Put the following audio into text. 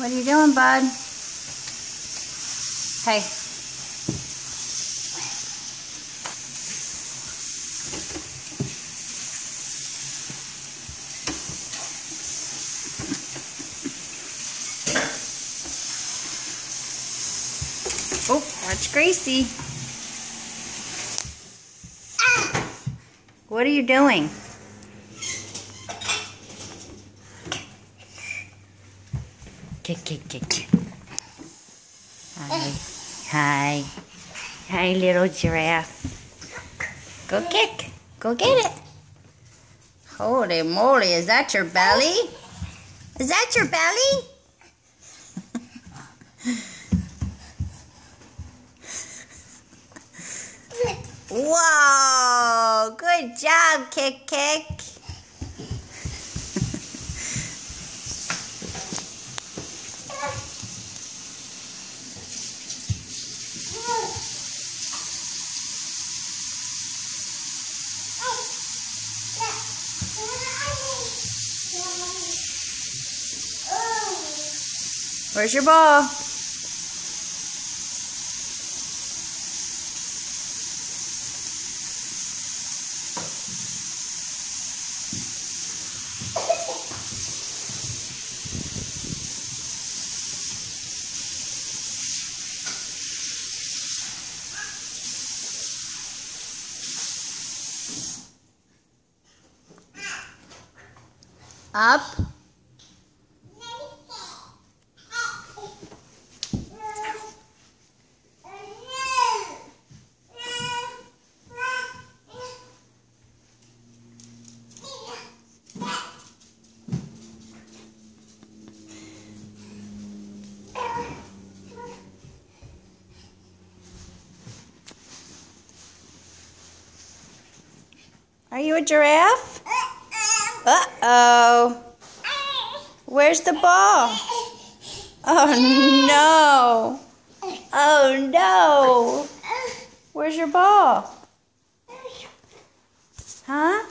What are you doing, bud? Hey. Oh, watch Gracie. Ah! What are you doing? Kick, kick, kick, kick. Hi. Hi. Hi, little giraffe. Go kick. Go get it. Holy moly, is that your belly? Is that your belly? Whoa! Good job, Kick Kick. Where's your ball? Up. Are you a giraffe? Uh-oh. Where's the ball? Oh, no. Oh, no. Where's your ball? Huh?